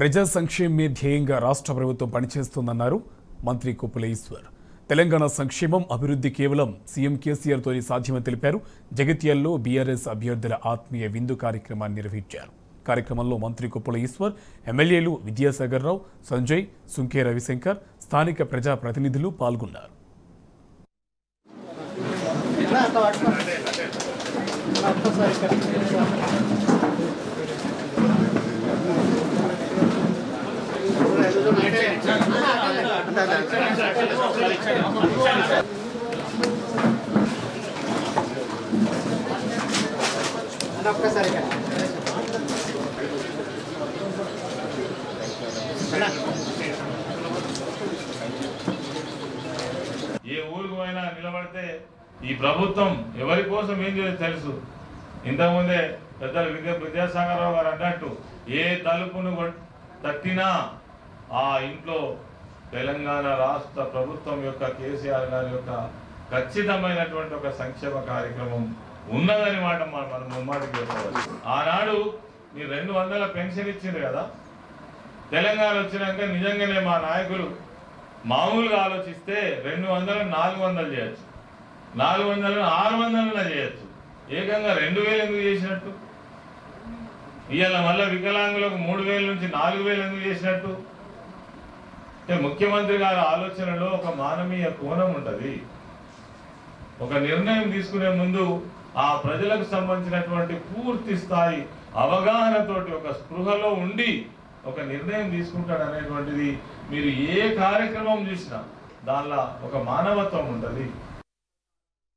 ప్రజా సంక్షేమమే ధ్యేయంగా రాష్ట్ర ప్రభుత్వం పనిచేస్తోందన్నారు మంత్రి కొప్పుల ఈశ్వర్. తెలంగాణ సంక్షేమం అభివృద్ధి కేవలం సీఎం కేసీఆర్తోనే సాధ్యమని తెలిపారు. జగిత్యాల్లో బీఆర్ఎస్ అభ్యర్థుల ఆత్మీయ విందు కార్యక్రమాన్ని నిర్వహించారు. కార్యక్రమంలో మంత్రి కొప్పుల ఈశ్వర్ ఎమ్మెల్యేలు విద్యాసాగర్ రావు సంజయ్ సుంకే రవిశంకర్ స్థానిక ప్రజా ప్రతినిధులు పాల్గొన్నారు ఒక్కసారి ఏ ఊరికి పోయినా నిలబడితే ఈ ప్రభుత్వం ఎవరి కోసం ఏం చేసి తెలుసు. ఇంతకుముందే పెద్దలు విద్యా విద్యాసాగరరావు గారు అన్నట్టు ఏ తలుపును తట్టినా ఆ ఇంట్లో తెలంగాణ రాష్ట్ర ప్రభుత్వం యొక్క కేసీఆర్ గారి యొక్క ఖచ్చితమైనటువంటి ఒక సంక్షేమ కార్యక్రమం ఉన్నదని మాట మన- మనం ముమ్మాటికి చెప్పవచ్చు. ఆనాడు మీరు రెండు వందల పెన్షన్ ఇచ్చిండ్రు కదా? తెలంగాణ వచ్చినాక నిజంగానే మా నాయకులు మామూలుగా ఆలోచిస్తే రెండు వందలు నాలుగు వందలు చేయొచ్చు. నాలుగు వందలు ఆరు వందలన చేయొచ్చు. ఏకంగా రెండు వేలు ఎందుకు చేసినట్టు? ఇవాళ మళ్ళీ వికలాంగులకు మూడు వేల నుంచి నాలుగు వేలు ఎందుకు చేసినట్టు? అంటే ముఖ్యమంత్రి గారి ఆలోచనలో ఒక మానవీయ కోణం ఉంటుంది. ఒక నిర్ణయం తీసుకునే ముందు ఆ ప్రజలకు సంబంధించినటువంటి పూర్తి స్థాయి అవగాహనతోటి ఒక స్పృహలో ఉండి ఒక నిర్ణయం తీసుకుంటాడు అనేటువంటిది మీరు ఏ కార్యక్రమం చూసినా దానిలో ఒక మానవత్వం ఉంటుంది.